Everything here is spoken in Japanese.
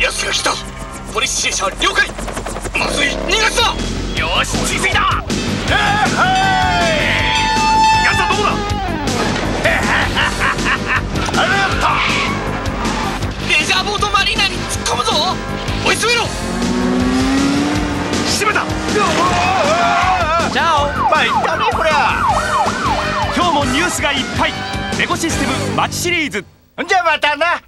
奴が来た。ポリスー令車了解。まずい。逃がすなよし追跡だ。えー、はい奴はどこだ？あれやった。レジャーボートマリーナに突っ込むぞ。追い詰めろ。閉めた。チャオまいったねこりゃ。今日もニュースがいっぱい。レゴシステム街シリーズ。じゃあまたな。